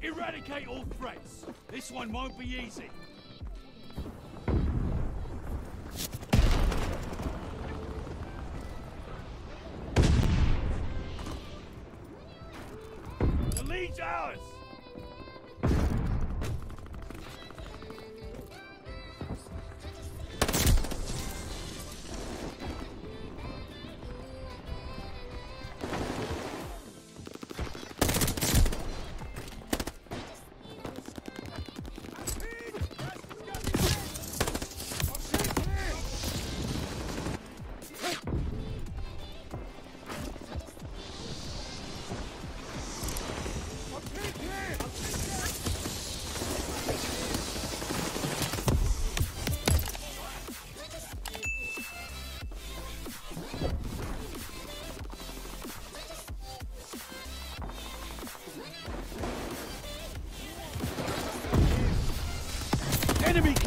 Eradicate all threats. This one won't be easy. The lead's ours!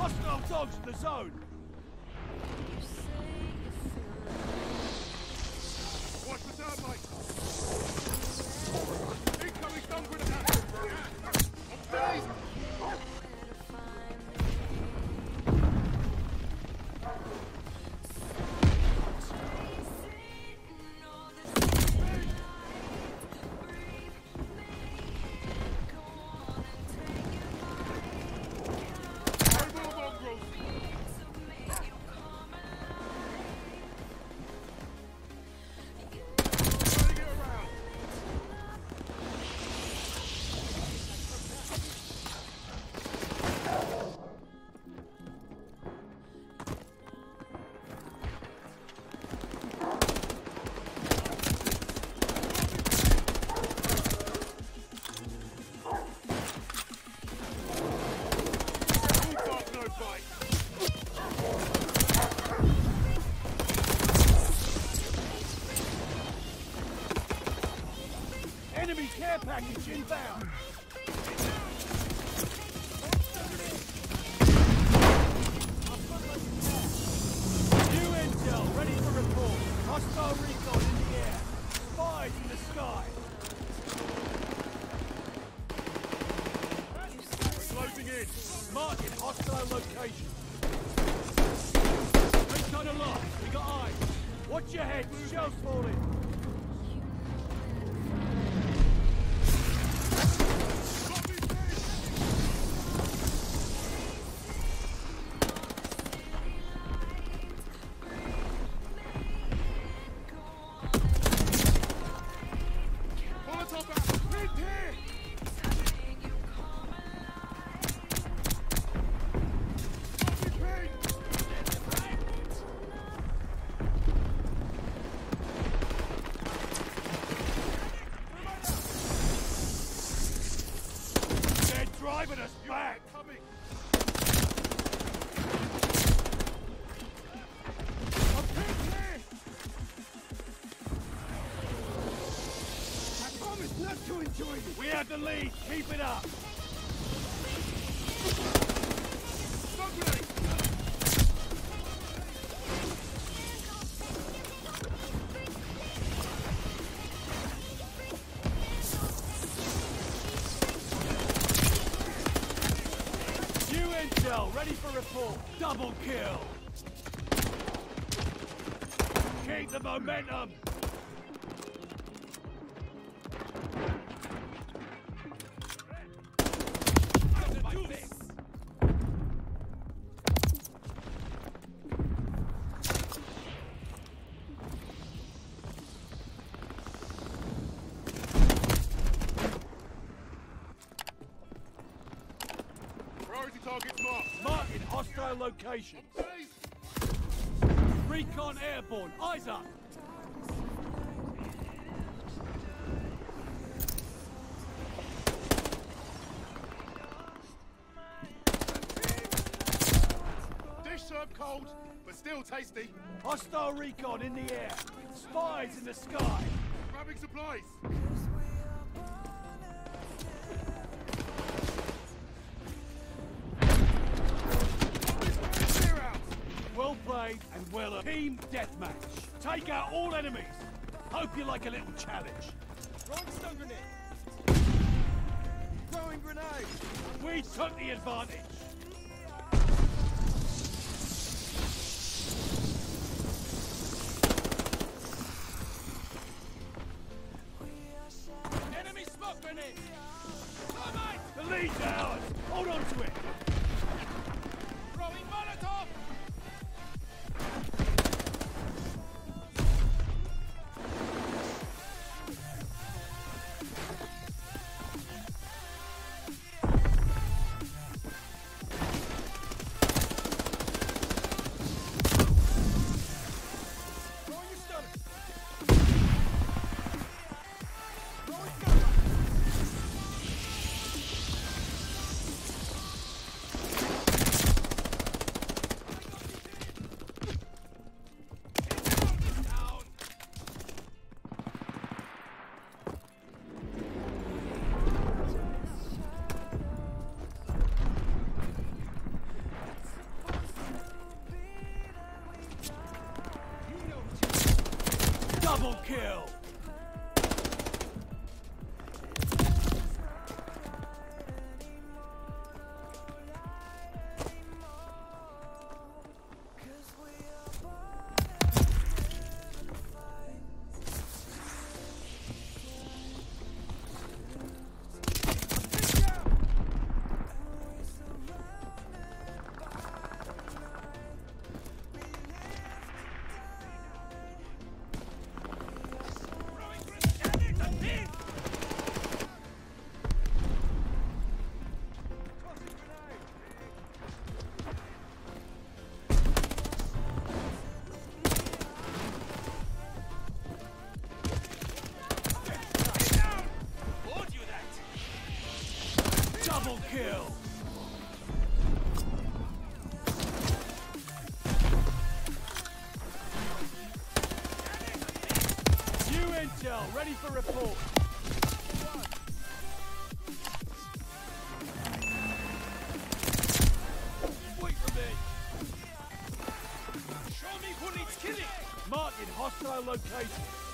Hostile dogs in the zone! Watch the thermite! Incoming stun grenade! Inbound! New intel, ready for report. Hostile recon We have the lead! Keep it up! New intel, ready for report. Double kill. Keep the momentum. location. Recon airborne. Eyes up! Dish served cold, but still tasty. Hostile recon in the air. Spies in the sky. Grabbing supplies. Well played and well earned. Team deathmatch. Take out all enemies. Hope you like a little challenge. Throwing stun grenade. Throwing grenade. We took the advantage. Enemy smoke grenade. Thermite. The lead's ours. Hold on to it. Kill. New intel, ready for report. Wait for me. Show me who needs killing. Marking hostile location.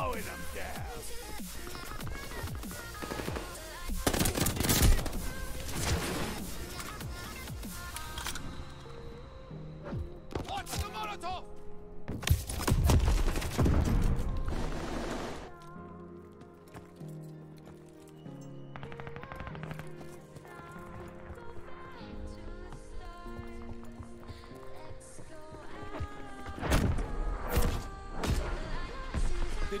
Mowing them down.